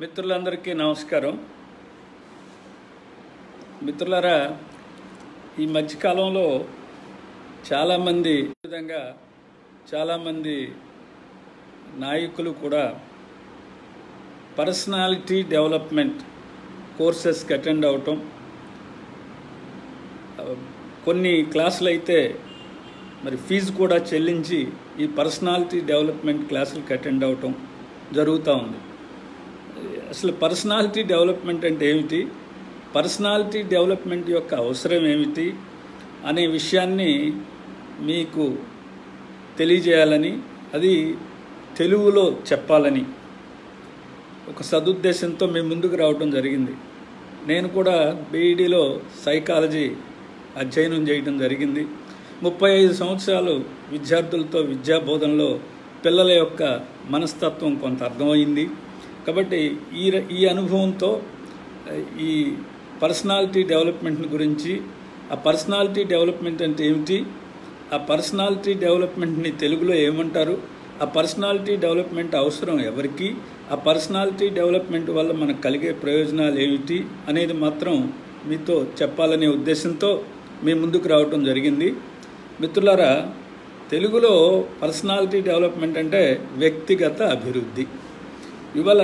మిత్రులందరికీ నమస్కారం. మిత్రులారా ఈ మధ్యకాలంలో చాలామంది ఈ విధంగా చాలామంది నాయకులు కూడా పర్సనాలిటీ డెవలప్మెంట్ కోర్సెస్కి అటెండ్ అవటం కొన్ని క్లాసులు అయితే మరి ఫీజు కూడా చెల్లించి ఈ పర్సనాలిటీ డెవలప్మెంట్ క్లాసులకు అటెండ్ అవటం జరుగుతూ ఉంది. అసలు పర్సనాలిటీ డెవలప్మెంట్ అంటే ఏమిటి? పర్సనాలిటీ డెవలప్మెంట్ యొక్క అవసరం ఏమిటి? అనే విషయాన్ని మీకు తెలియజేయాలని అది తెలుగులో చెప్పాలని ఒక సదుద్దేశంతో మేము ముందుకు రావడం జరిగింది. నేను కూడా బీఈడీలో సైకాలజీ అధ్యయనం చేయడం జరిగింది. ముప్పై ఐదు సంవత్సరాలు విద్యార్థులతో విద్యాబోధనలో పిల్లల యొక్క మనస్తత్వం కొంత అర్థమైంది కాబట్టి ఈ ఈ అనుభవంతో ఈ పర్సనాలిటీ డెవలప్మెంట్ గురించి ఆ పర్సనాలిటీ డెవలప్మెంట్ అంటే ఏమిటి? ఆ పర్సనాలిటీ డెవలప్మెంట్ని తెలుగులో ఏమంటారు? ఆ పర్సనాలిటీ డెవలప్మెంట్ అవసరం ఎవరికి? ఆ పర్సనాలిటీ డెవలప్మెంట్ వల్ల మనకు కలిగే ప్రయోజనాలు ఏమిటి? అనేది మాత్రం మీతో చెప్పాలనే ఉద్దేశంతో మీ ముందుకు రావటం జరిగింది. మిత్రులారా తెలుగులో పర్సనాలిటీ డెవలప్మెంట్ అంటే వ్యక్తిగత అభివృద్ధి. ఇవాళ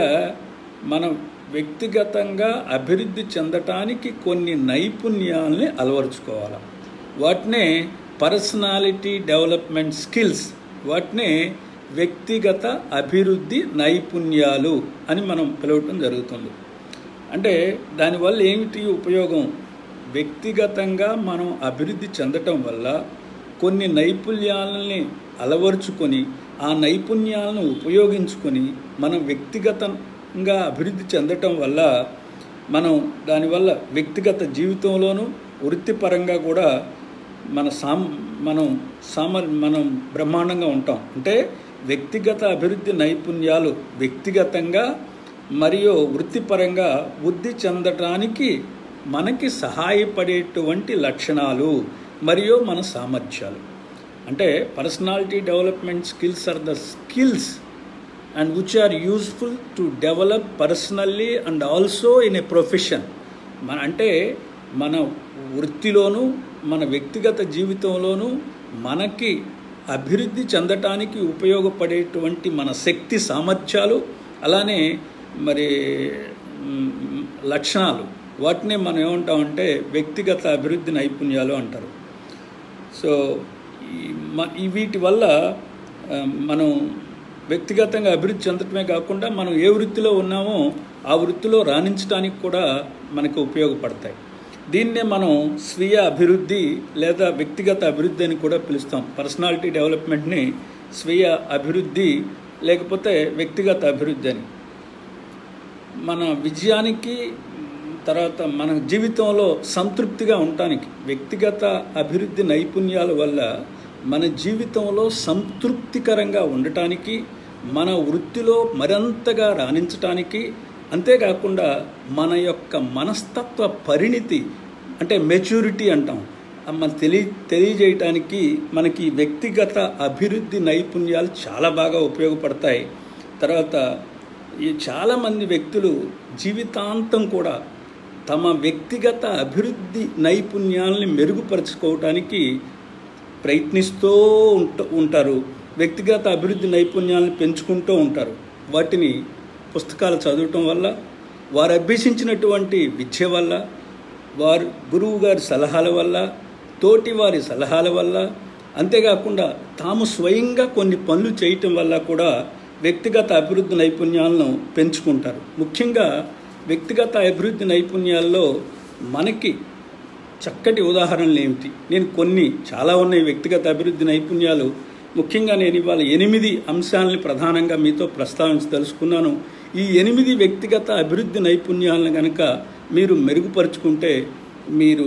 మనం వ్యక్తిగతంగా అభివృద్ధి చెందటానికి కొన్ని నైపుణ్యాలని అలవరుచుకోవాలి? వాటినే పర్సనాలిటీ డెవలప్మెంట్ స్కిల్స్ వాటినే వ్యక్తిగత అభివృద్ధి నైపుణ్యాలు అని మనం పిలవటం జరుగుతుంది. అంటే దానివల్ల ఏమిటి ఉపయోగం? వ్యక్తిగతంగా మనం అభివృద్ధి చెందటం వల్ల కొన్ని నైపుణ్యాలని అలవరుచుకొని ఆ నైపుణ్యాలను ఉపయోగించుకొని మనం వ్యక్తిగతంగా అభివృద్ధి చెందటం వల్ల మనం దానివల్ల వ్యక్తిగత జీవితంలోనూ వృత్తిపరంగా కూడా మన సాం మనం సామర్ మనం బ్రహ్మాండంగా ఉంటాం. అంటే వ్యక్తిగత అభివృద్ధి నైపుణ్యాలు వ్యక్తిగతంగా మరియు వృత్తిపరంగా వృద్ధి చెందటానికి మనకి సహాయపడేటువంటి లక్షణాలు మరియు మన సామర్థ్యాలు. అంటే personality development skills are the skills and which are useful to develop personally and also in a profession మన అంటే మన వృత్తిలోనూ మన వ్యక్తిగత జీవితంలోనూ మనకి అభివృద్ధి చెందటానికి ఉపయోగపడేటువంటి మన శక్తి సామర్థ్యాలు అలానే మరి లక్షణాలు. వాటిని మనం ఏమంటామంటే వ్యక్తిగత అభివృద్ధి నైపుణ్యాలు అంటారు. సో ఈ మ- ఈ వీటి వల్ల మనం వ్యక్తిగతంగా అభివృద్ధి చెందటమే కాకుండా మనం ఏ వృత్తిలో ఉన్నామో ఆ వృత్తిలో రాణించడానికి కూడా మనకు ఉపయోగపడతాయి. దీన్నే మనం స్వీయ అభివృద్ధి లేదా వ్యక్తిగత అభివృద్ధి అని కూడా పిలుస్తాం. పర్సనాలిటీ డెవలప్మెంట్ని స్వీయ అభివృద్ధి లేకపోతే వ్యక్తిగత అభివృద్ధి అని. మన విజయానికి తర్వాత మన జీవితంలో సంతృప్తిగా ఉండటానికి వ్యక్తిగత అభివృద్ధి నైపుణ్యాల వల్ల మన జీవితంలో సంతృప్తికరంగా ఉండటానికి మన వృత్తిలో మరింతగా రాణించటానికి అంతేకాకుండా మన యొక్క మనస్తత్వ పరిణితి అంటే మెచ్యూరిటీ అంటాం. మన తెలియ తెలియజేయటానికి మనకి వ్యక్తిగత అభివృద్ధి నైపుణ్యాలు చాలా బాగా ఉపయోగపడతాయి. తర్వాత ఈ చాలామంది వ్యక్తులు జీవితాంతం కూడా తమ వ్యక్తిగత అభివృద్ధి నైపుణ్యాలని మెరుగుపరుచుకోవటానికి ప్రయత్నిస్తూ ఉంట ఉంటారు. వ్యక్తిగత అభివృద్ధి నైపుణ్యాలను పెంచుకుంటూ ఉంటారు. వాటిని పుస్తకాలు చదవటం వల్ల వారు అభ్యసించినటువంటి విద్య వల్ల వారు గురువు గారి సలహాల వల్ల తోటి వారి సలహాల వల్ల అంతేకాకుండా తాము స్వయంగా కొన్ని పనులు చేయటం వల్ల కూడా వ్యక్తిగత అభివృద్ధి నైపుణ్యాలను పెంచుకుంటారు. ముఖ్యంగా వ్యక్తిగత అభివృద్ధి నైపుణ్యాల్లో మనకి చక్కటి ఉదాహరణలు ఏమిటి? నేను కొన్ని చాలా ఉన్నాయి వ్యక్తిగత అభివృద్ధి నైపుణ్యాలు. ముఖ్యంగా నేను ఇవాళ ఎనిమిది అంశాలని ప్రధానంగా మీతో ప్రస్తావించి తెలుసుకున్నాను. ఈ ఎనిమిది వ్యక్తిగత అభివృద్ధి నైపుణ్యాలను కనుక మీరు మెరుగుపరుచుకుంటే మీరు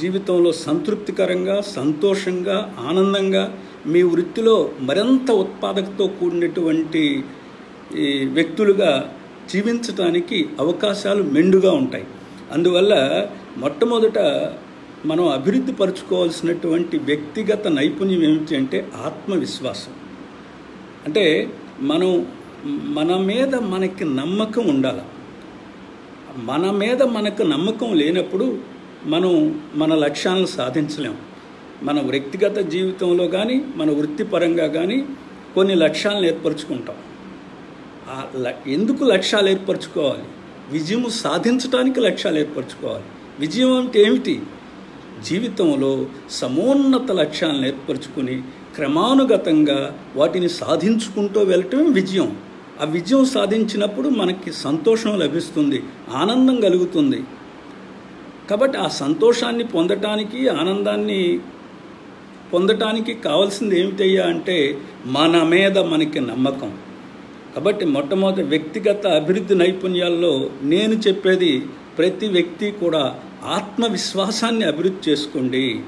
జీవితంలో సంతృప్తికరంగా సంతోషంగా ఆనందంగా మీ వృత్తిలో మరింత ఉత్పాదకతో కూడినటువంటి వ్యక్తులుగా జీవించటానికి అవకాశాలు మెండుగా ఉంటాయి. అందువల్ల మొట్టమొదట మనం అభివృద్ధి పరుచుకోవాల్సినటువంటి వ్యక్తిగత నైపుణ్యం ఏమిటి అంటే ఆత్మవిశ్వాసం. అంటే మనం మన మీద మనకి నమ్మకం ఉండాలి. మన మీద మనకు నమ్మకం లేనప్పుడు మనం మన లక్ష్యాలను సాధించలేం. మన వ్యక్తిగత జీవితంలో కానీ మన వృత్తిపరంగా కానీ కొన్ని లక్ష్యాలను ఏర్పరచుకుంటాం. ఆ ల- ఎందుకు లక్ష్యాలు ఏర్పరచుకోవాలి? విజయం సాధించడానికి లక్ష్యాలు ఏర్పరచుకోవాలి. విజయం అంటే ఏమిటి? జీవితంలో సమోన్నత లక్ష్యాలను ఏర్పరచుకుని క్రమానుగతంగా వాటిని సాధించుకుంటూ వెళ్ళటమే విజయం. ఆ విజయం సాధించినప్పుడు మనకి సంతోషం లభిస్తుంది ఆనందం కలుగుతుంది. కాబట్టి ఆ సంతోషాన్ని పొందటానికి ఆనందాన్ని పొందటానికి కావాల్సింది ఏమిటయ్యా అంటే మన మీద మనకి నమ్మకం. కాబట్టి మొట్టమొదటి వ్యక్తిగత అభివృద్ధి నైపుణ్యాల్లో నేను చెప్పేది ప్రతి వ్యక్తి కూడా ఆత్మవిశ్వాసాన్ని అభివృద్ధి చేసుకోండి.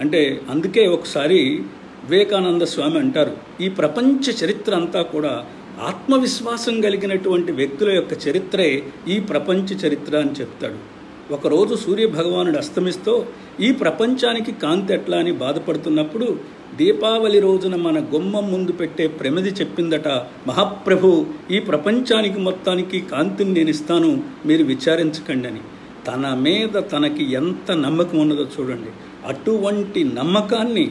అంటే అందుకే ఒకసారి వివేకానంద స్వామి అంటారు ఈ ప్రపంచ చరిత్ర అంతా కూడా ఆత్మవిశ్వాసం కలిగినటువంటి వ్యక్తుల యొక్క చరిత్రే ఈ ప్రపంచ చరిత్ర అని చెప్తాడు. ఒకరోజు సూర్య భగవానుడు అస్తమిస్తూ ఈ ప్రపంచానికి కాంతి ఎట్లా అని బాధపడుతున్నప్పుడు దీపావళి రోజున మన గుమ్మం ముందు పెట్టే ప్రమిది చెప్పిందట మహాప్రభు ఈ ప్రపంచానికి మొత్తానికి కాంతిని నేను ఇస్తాను మీరు విచారించకండి అని. తన మీద తనకి ఎంత నమ్మకం ఉన్నదో చూడండి. అటువంటి నమ్మకాన్ని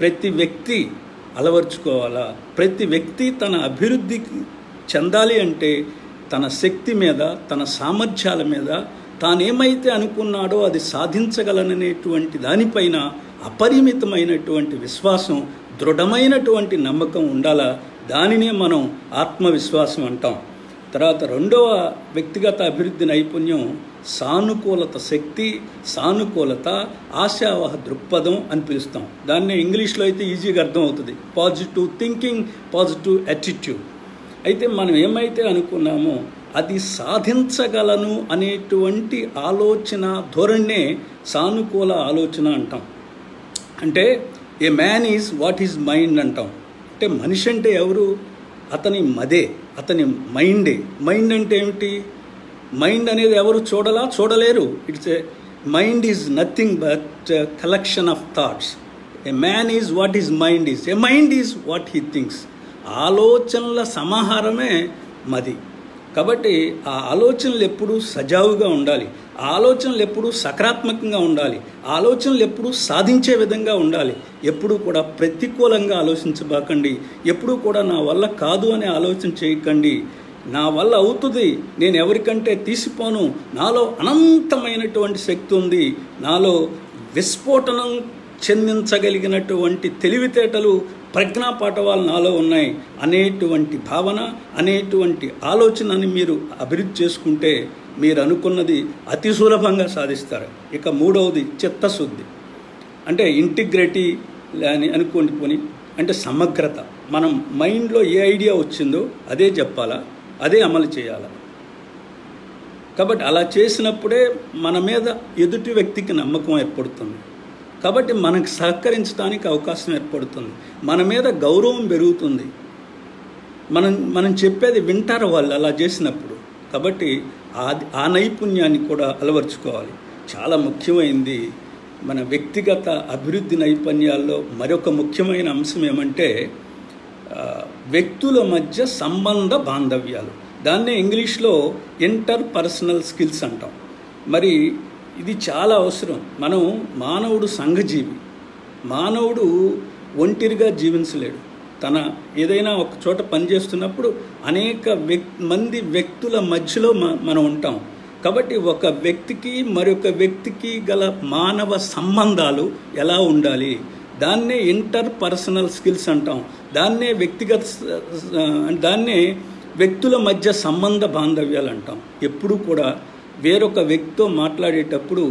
ప్రతి వ్యక్తి అలవర్చుకోవాలా? ప్రతి వ్యక్తి తన అభివృద్ధికి చెందాలి అంటే తన శక్తి మీద తన సామర్థ్యాల మీద తానేమైతే అనుకున్నాడో అది సాధించగలననేటువంటి దానిపైన అపరిమితమైనటువంటి విశ్వాసం దృఢమైనటువంటి నమ్మకం ఉండాలా? దానినే మనం ఆత్మవిశ్వాసం అంటాం. తర్వాత రెండవ వ్యక్తిగత అభివృద్ధి నైపుణ్యం సానుకూలత శక్తి సానుకూలత ఆశావహ దృక్పథం అని పిలుస్తాం. దాన్ని ఇంగ్లీష్లో అయితే ఈజీగా అర్థం అవుతుంది పాజిటివ్ థింకింగ్ పాజిటివ్ యాటిట్యూడ్ అయితే మనం ఏమైతే అనుకున్నామో అది సాధించగలను అనేటువంటి ఆలోచన ధోరణే సానుకూల ఆలోచన అంటాం. అంటే a man is what is mind అంటాం. అంటే మనిషి అంటే ఎవరు? అతని మదే అతని మైండే. మైండ్ అంటే ఏమిటి? మైండ్ అనేది ఎవరు చూడలా? చూడలేరు. It's a mind is nothing but collection of thoughts a man is what is mind is a mind is what he thinks ఆలోచనల సమాహారమే మది. కాబట్టి ఆ ఆలోచనలు ఎప్పుడూ సజావుగా ఉండాలి. ఆలోచనలు ఎప్పుడూ సకారాత్మకంగా ఉండాలి. ఆలోచనలు ఎప్పుడూ సాధించే విధంగా ఉండాలి. ఎప్పుడూ కూడా ప్రతికూలంగా ఆలోచించబాకండి. ఎప్పుడూ కూడా నా వల్ల కాదు అనే ఆలోచన చేయకండి. నా వల్ల అవుతుంది. నేను ఎవరికంటే తీసిపోను. నాలో అనంతమైనటువంటి శక్తి ఉంది. నాలో విస్ఫోటనం చెందించగలిగినటువంటి తెలివితేటలు ప్రజ్ఞాపాఠవాలు నాలో ఉన్నాయి. అనేటువంటి భావన అనేటువంటి ఆలోచనని మీరు అభివృద్ధి చేసుకుంటే మీరు అనుకున్నది అతి సులభంగా సాధిస్తారు. ఇక మూడవది చిత్తశుద్ధి. అంటే ఇంటిగ్రిటీ అని అనుకోండి పోని. అంటే సమగ్రత. మనం మైండ్లో ఏ ఐడియా వచ్చిందో అదే చెప్పాలా? అదే అమలు చేయాలి. కాబట్టి అలా చేసినప్పుడే మన మీద ఎదుటి వ్యక్తికి నమ్మకం ఏర్పడుతుంది. కాబట్టి మనకు సహకరించడానికి అవకాశం ఏర్పడుతుంది. మన మీద గౌరవం పెరుగుతుంది. మనం మనం చెప్పేది వింటారు వాళ్ళు అలా చేసినప్పుడు. కాబట్టి ఆ ఆ నైపుణ్యాన్ని కూడా అలవర్చుకోవాలి. చాలా ముఖ్యమైనది మన వ్యక్తిగత అభివృద్ధి నైపుణ్యాల్లో మరొక ముఖ్యమైన అంశం ఏమంటే వ్యక్తుల మధ్య సంబంధ బాంధవ్యాలు. దాన్నే ఇంగ్లీష్లో ఇంటర్ పర్సనల్ స్కిల్స్ అంటాం. మరి ఇది చాలా అవసరం. మనం మానవుడు సంఘజీవి. మానవుడు ఒంటిరిగా జీవించలేడు. తన ఏదైనా ఒక చోట పనిచేస్తున్నప్పుడు అనేక వ్యక్ మంది వ్యక్తుల మధ్యలో మనం ఉంటాం. కాబట్టి ఒక వ్యక్తికి మరొక వ్యక్తికి గల మానవ సంబంధాలు ఎలా ఉండాలి? దాన్నే ఇంటర్ పర్సనల్ స్కిల్స్ అంటాం. దాన్నే వ్యక్తిగత దాన్నే వ్యక్తుల మధ్య సంబంధ బాంధవ్యాలు అంటాం. ఎప్పుడూ కూడా వేరొక వ్యక్తితో మాట్లాడేటప్పుడు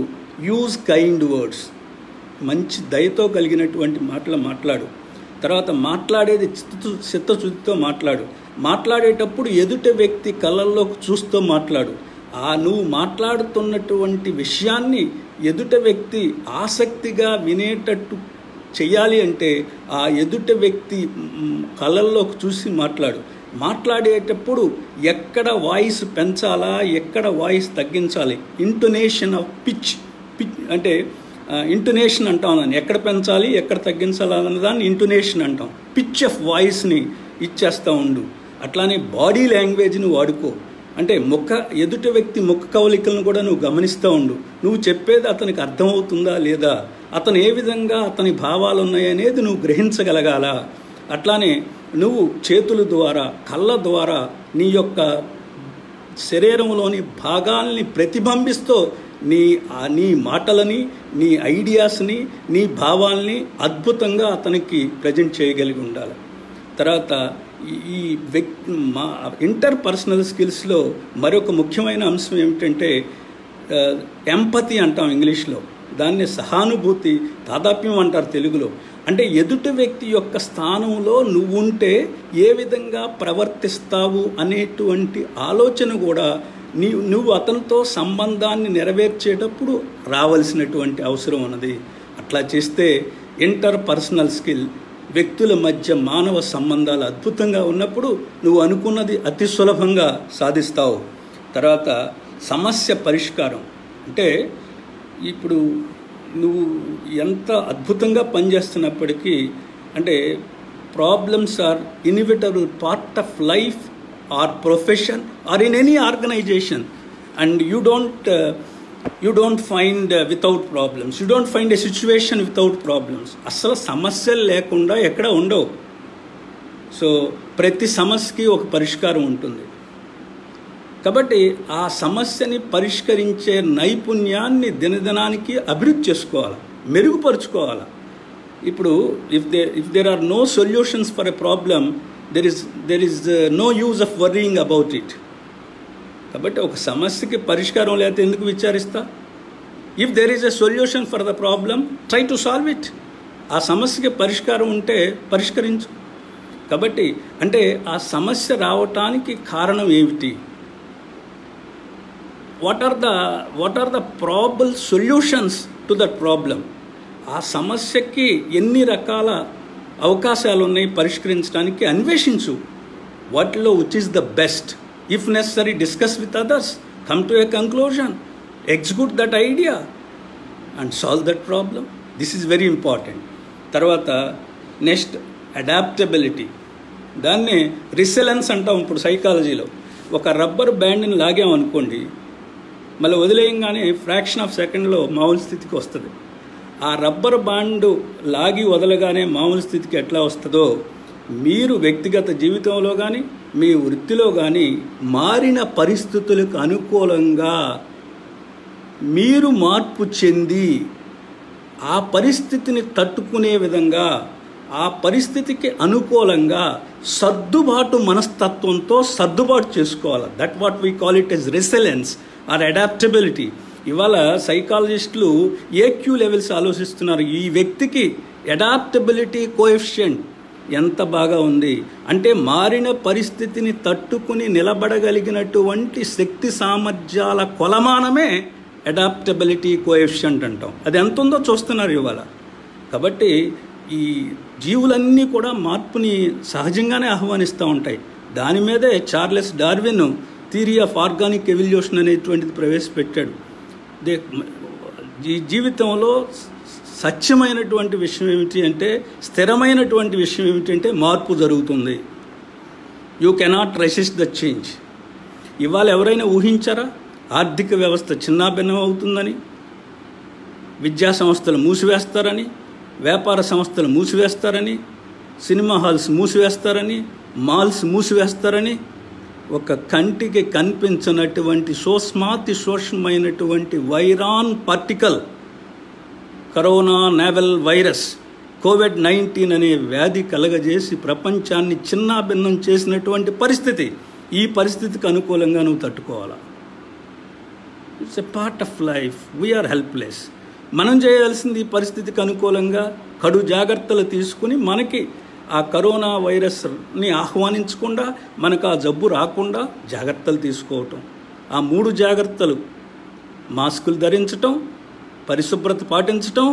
యూజ్ కైండ్ వర్డ్స్. మంచి దయతో కలిగినటువంటి మాటలు మాట్లాడు. తర్వాత మాట్లాడేది చిత్తు చిత్తశుద్ధితో మాట్లాడు. మాట్లాడేటప్పుడు ఎదుట వ్యక్తి కళ్ళల్లో చూస్తూ మాట్లాడు. ఆ నువ్వు మాట్లాడుతున్నటువంటి విషయాన్ని ఎదుట వ్యక్తి ఆసక్తిగా వినేటట్టు చెయ్యాలి అంటే ఆ ఎదుట వ్యక్తి కళల్లోకి చూసి మాట్లాడు. మాట్లాడేటప్పుడు ఎక్కడ వాయిస్ పెంచాలా ఎక్కడ వాయిస్ తగ్గించాలి? ఇంటొనేషన్ ఆఫ్ పిచ్ పిచ్ అంటే ఇంటొనేషన్ అంటాం దాన్ని. ఎక్కడ పెంచాలి ఎక్కడ తగ్గించాలి అన్న దాన్ని ఇంటొనేషన్ అంటాం. పిచ్ ఆఫ్ వాయిస్ని ఇచ్చేస్తూ ఉండు. అట్లానే బాడీ లాంగ్వేజ్ని వాడుకో. అంటే ముఖ ఎదుటి వ్యక్తి ముఖ కవలికలను కూడా నువ్వు గమనిస్తూ ఉండు. నువ్వు చెప్పేది అతనికి అర్థమవుతుందా లేదా? అతను ఏ విధంగా అతని భావాలు ఉన్నాయనేది నువ్వు గ్రహించగలగాల. అట్లానే నువ్వు చేతుల ద్వారా కళ్ళ ద్వారా నీ యొక్క శరీరంలోని భాగాల్ని ప్రతిబింబిస్తూ నీ నీ మాటలని నీ ఐడియాస్ని నీ భావాల్ని అద్భుతంగా అతనికి ప్రజెంట్ చేయగలిగి ఉండాలి. తర్వాత ఈ- ఈ వ్యక్తి మా ఇంటర్ పర్సనల్ స్కిల్స్లో మరొక ముఖ్యమైన అంశం ఏమిటంటే ఎంపతి అంటాం ఇంగ్లీష్లో. దాన్ని సహానుభూతి తాదాప్యం అంటారు తెలుగులో. అంటే ఎదుటి వ్యక్తి యొక్క స్థానంలో నువ్వు ఉంటే ఏ విధంగా ప్రవర్తిస్తావు అనేటువంటి ఆలోచన కూడా నీ నువ్వు అతనితో సంబంధాన్ని నెరవేర్చేటప్పుడు రావాల్సినటువంటి అవసరం ఉన్నది. అట్లా చేస్తే ఇంటర్ పర్సనల్ స్కిల్ వ్యక్తుల మధ్య మానవ సంబంధాలు అద్భుతంగా ఉన్నప్పుడు నువ్వు అనుకున్నది అతి సులభంగా సాధిస్తావు. తర్వాత సమస్య పరిష్కారం. అంటే ఇప్పుడు నువ్వు ఎంత అద్భుతంగా పనిచేస్తున్నప్పటికీ అంటే problems are inevitable part of life or profession or in any organization and you don't you don't find without problems you don't find a situation without problems అసలు సమస్యలు లేకుండా ఎక్కడ ఉండవు. సో ప్రతి సమస్యకి ఒక పరిష్కారం ఉంటుంది. కాబట్టి ఆ సమస్యని పరిష్కరించే నైపుణ్యాన్ని దినదినానికి అభివృద్ధి చేసుకోవాలి? మెరుగుపరుచుకోవాలి? ఇప్పుడు if they if there are no solutions for a problem there is there is no use of worrying about it కాబట్టి ఒక సమస్యకి పరిష్కారం లేకపోతే ఎందుకు విచారిస్తా? If there is a solution for the problem try to solve it ఆ సమస్యకి పరిష్కారం ఉంటే పరిష్కరించు. కాబట్టి అంటే ఆ సమస్య రావటానికి కారణం ఏమిటి? What are the what are the problem solutions to that problem ఆ సమస్యకి ఎన్ని రకాల అవకాశాలు ఉన్నాయి పరిష్కరించడానికి అన్వేషించు. వాటిలో which is the best if necessary discuss with others come to a conclusion execute that idea and solve that problem this is very important తర్వాత నెక్స్ట్ అడాప్టబిలిటీ దాన్ని రిసెలెన్స్ అంటాం ఇప్పుడు సైకాలజీలో ఒక రబ్బర్ బ్యాండ్ని లాగామనుకోండి మళ్ళీ వదిలేయంగానే ఫ్రాక్షన్ ఆఫ్ సెకండ్లో మామూలు స్థితికి వస్తుంది. ఆ రబ్బర్ బ్యాండ్ లాగి వదలగానే మామూలు స్థితికి ఎట్లా వస్తుందో మీరు వ్యక్తిగత జీవితంలో కానీ మీ వృత్తిలో కానీ మారిన పరిస్థితులకు అనుకూలంగా మీరు మార్పు చెంది ఆ పరిస్థితిని తట్టుకునే విధంగా ఆ పరిస్థితికి అనుకూలంగా సర్దుబాటు మనస్తత్వంతో సర్దుబాటు చేసుకోవాలి. That what we call it is resilience or adaptability ఇవాళ సైకాలజిస్టులు ఏక్యూ లెవెల్స్ ఆలోచిస్తున్నారు. ఈ వ్యక్తికి అడాప్టబిలిటీ కోఎఫిషియంట్ ఎంత బాగా ఉంది? అంటే మారిన పరిస్థితిని తట్టుకుని నిలబడగలిగినటువంటి శక్తి సామర్థ్యాల కొలమానమే అడాప్టబిలిటీ కోఎఫిషియంట్ అంటాం. అది ఎంత ఉందో చూస్తున్నారు ఇవాళ. కాబట్టి ఈ జీవులన్నీ కూడా మార్పుని సహజంగానే ఆహ్వానిస్తూ ఉంటాయి. దాని మీదే Charles Darwin theory of organic evolution అనేటువంటిది ప్రవేశపెట్టాడు. దే జీవితంలో సత్యమైనటువంటి విషయం ఏమిటి అంటే స్థిరమైనటువంటి విషయం ఏమిటంటే మార్పు జరుగుతుంది. You cannot resist the change ఇవాళ ఎవరైనా ఊహించారా? ఆర్థిక వ్యవస్థ చిన్నాభిన్నం అవుతుందని విద్యా సంస్థలు మూసివేస్తారని వ్యాపార సంస్థలు మూసివేస్తారని సినిమా హాల్స్ మూసివేస్తారని మాల్స్ మూసివేస్తారని ఒక కంటికి కనిపించినటువంటి సోస్మాతి సూక్ష్మమైనటువంటి virion particle corona novel virus covid nineteen అనే వ్యాధి కలగజేసి ప్రపంచాన్ని చిన్నాభిన్నం చేసినటువంటి పరిస్థితి. ఈ పరిస్థితికి అనుకూలంగా నువ్వు తట్టుకోవాలా? It's a part of life we are helpless మనం చేయాల్సింది ఈ పరిస్థితికి అనుకూలంగా కడు జాగ్రత్తలు తీసుకుని మనకి ఆ కరోనా వైరస్ని ఆహ్వానించకుండా మనకు ఆ జబ్బు రాకుండా జాగ్రత్తలు తీసుకోవటం. ఆ మూడు జాగ్రత్తలు మాస్కులు ధరించటం పరిశుభ్రత పాటించటం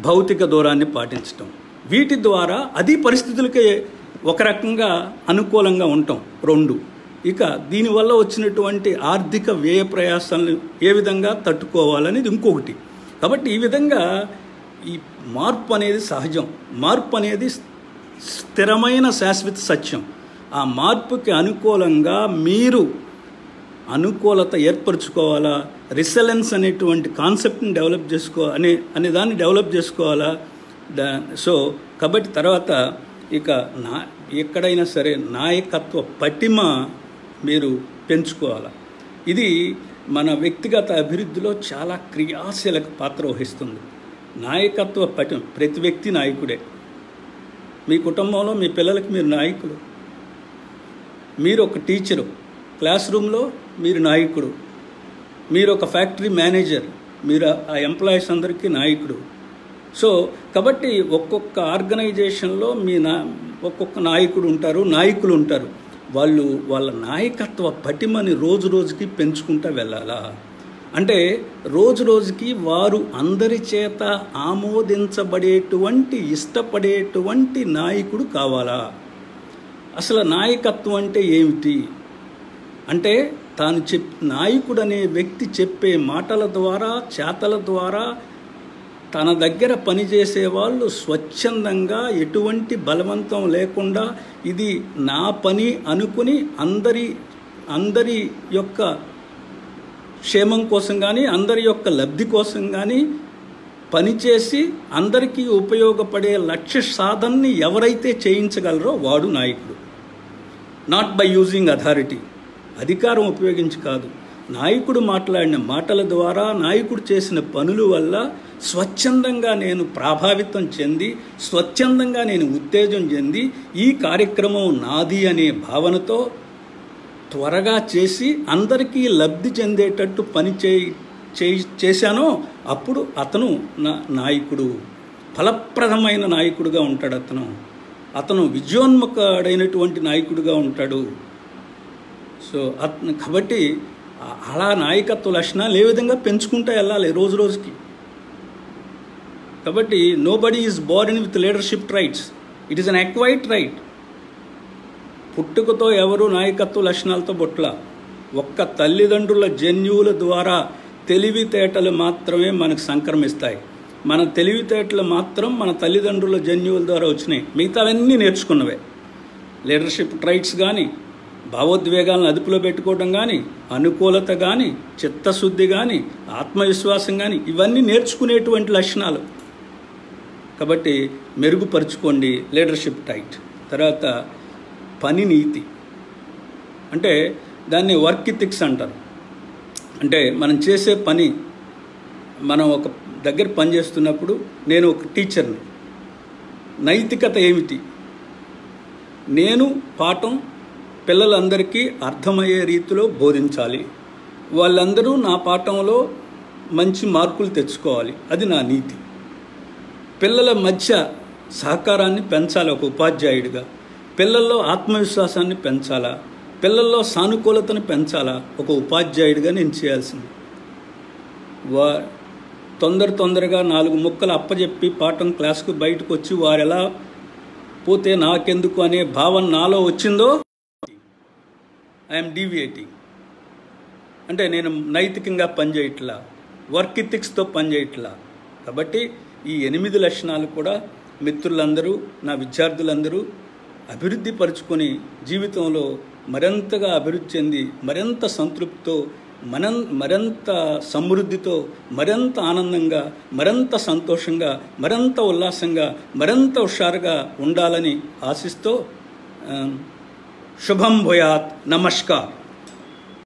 భౌతిక దూరాన్ని పాటించటం. వీటి ద్వారా అది పరిస్థితులకే ఒక రకంగా అనుకూలంగా ఉంటాం రెండు. ఇక దీనివల్ల వచ్చినటువంటి ఆర్థిక వ్యయ ప్రయాసాలను ఏ విధంగా తట్టుకోవాలనేది ఇంకొకటి. కాబట్టి ఈ విధంగా ఈ మార్పు అనేది సహజం. మార్పు అనేది స్థిరమైన శాశ్వత సత్యం. ఆ మార్పుకి అనుకూలంగా మీరు అనుకూలత ఏర్పరచుకోవాలా? రిసలెన్స్ అనేటువంటి కాన్సెప్ట్ని డెవలప్ చేసుకో అనే అనే దాన్ని డెవలప్ చేసుకోవాలా? దా సో కాబట్టి తర్వాత ఇక నా ఎక్కడైనా సరే నాయకత్వ పటిమ మీరు పెంచుకోవాలి. ఇది మన వ్యక్తిగత అభివృద్ధిలో చాలా క్రియాశీలక పాత్ర వహిస్తుంది. నాయకత్వ పటిమ ప్రతి వ్యక్తి నాయకుడే. మీ కుటుంబంలో మీ పిల్లలకి మీరు నాయకులు. మీరు ఒక టీచరు. క్లాస్ రూమ్లో మీరు నాయకుడు. మీరు ఒక ఫ్యాక్టరీ మేనేజర్. మీరు ఆ ఎంప్లాయీస్ అందరికీ నాయకుడు. సో కాబట్టి ఒక్కొక్క ఆర్గనైజేషన్లో మీ నా ఒక్కొక్క నాయకుడు ఉంటారు నాయకులు ఉంటారు. వాళ్ళు వాళ్ళ నాయకత్వ పటిమని రోజు రోజుకి పెంచుకుంటూ వెళ్ళాలా? అంటే రోజు రోజుకి వారు అందరి చేత ఆమోదించబడేటువంటి ఇష్టపడేటువంటి నాయకుడు కావాలా? అసలు నాయకత్వం అంటే ఏమిటి? అంటే తాను చెప్ నాయకుడు అనే వ్యక్తి చెప్పే మాటల ద్వారా చేతల ద్వారా తన దగ్గర పనిచేసే వాళ్ళు స్వచ్ఛందంగా ఎటువంటి బలవంతం లేకుండా ఇది నా పని అనుకుని అందరి అందరి యొక్క క్షేమం కోసం కానీ అందరి యొక్క లబ్ధి కోసం కానీ పనిచేసి అందరికీ ఉపయోగపడే లక్ష్య సాధనని ఎవరైతే చేయించగలరో వాడు నాయకుడు. నాట్ బై యూజింగ్ అథారిటీ అధికారం ఉపయోగించి కాదు. నాయకుడు మాట్లాడిన మాటల ద్వారా నాయకుడు చేసిన పనుల వల్ల స్వచ్ఛందంగా నేను ప్రభావితం చెంది స్వచ్ఛందంగా నేను ఉత్తేజం చెంది ఈ కార్యక్రమం నాది అనే భావనతో త్వరగా చేసి అందరికీ లబ్ధి చెందేటట్టు పని చేయి చేశానో అప్పుడు అతను నా నాయకుడు ఫలప్రదమైన నాయకుడుగా ఉంటాడు అతను. అతను విజయోన్ముఖుడైనటువంటి నాయకుడిగా ఉంటాడు. సో కాబట్టి అలా నాయకత్వ లక్షణాలు ఏ విధంగా పెంచుకుంటూ వెళ్ళాలి రోజు రోజుకి? కాబట్టి nobody is born with leadership rights it is an acquired right పుట్టుకతో ఎవరు నాయకత్వ లక్షణాలతో బొట్ల? ఒక్క తల్లిదండ్రుల జన్యువుల ద్వారా తెలివితేటలు మాత్రమే మనకు సంక్రమిస్తాయి. మన తెలివితేటలు మాత్రం మన తల్లిదండ్రుల జన్యువుల ద్వారా వచ్చినాయి. మిగతావన్నీ నేర్చుకున్నవే. లీడర్షిప్ ట్రైట్స్ కానీ భావోద్వేగాలను అదుపులో పెట్టుకోవడం కానీ అనుకూలత కానీ చిత్తశుద్ధి కానీ ఆత్మవిశ్వాసం కానీ ఇవన్నీ నేర్చుకునేటువంటి లక్షణాలు. కాబట్టి మెరుగుపరుచుకోండి లీడర్షిప్ టైట్ తర్వాత పని నీతి. అంటే దాన్ని వర్క్ ఇథిక్స్ అంటారు. అంటే మనం చేసే పని మనం ఒక దగ్గర పని చేస్తున్నప్పుడు నేను ఒక టీచర్ని నైతికత ఏమిటి? నేను పాఠం పిల్లలందరికీ అర్థమయ్యే రీతిలో బోధించాలి. వాళ్ళందరూ నా పాఠంలో మంచి మార్కులు తెచ్చుకోవాలి. అది నా నీతి. పిల్లల మధ్య సహకారాన్ని పెంచాలి ఒక ఉపాధ్యాయుడిగా. పిల్లల్లో ఆత్మవిశ్వాసాన్ని పెంచాలా? పిల్లల్లో సానుకూలతను పెంచాలా? ఒక ఉపాధ్యాయుడిగా నేను చేయాల్సింది. వా తొందర తొందరగా నాలుగు ముక్కలు అప్పచెప్పి పాఠం క్లాస్కు బయటకు వచ్చి వారు ఎలా పోతే నాకెందుకు అనే భావన నాలో వచ్చిందో ఐఎమ్ డీవియేటింగ్ అంటే నేను నైతికంగా పనిచేయట్లా వర్క్ ఇథిక్స్తో పనిచేయట్లా. కాబట్టి ఈ ఎనిమిది లక్షణాలు కూడా మిత్రులందరూ నా విద్యార్థులందరూ అభివృద్ధి పరుచుకొని జీవితంలో మరింతగా అభివృద్ధి చెంది మరింత సంతృప్తితో మనం మరింత సమృద్ధితో మరింత ఆనందంగా మరింత సంతోషంగా మరింత ఉల్లాసంగా మరింత హుషారుగా ఉండాలని ఆశిస్తూ शुभम भूयात नमस्कार।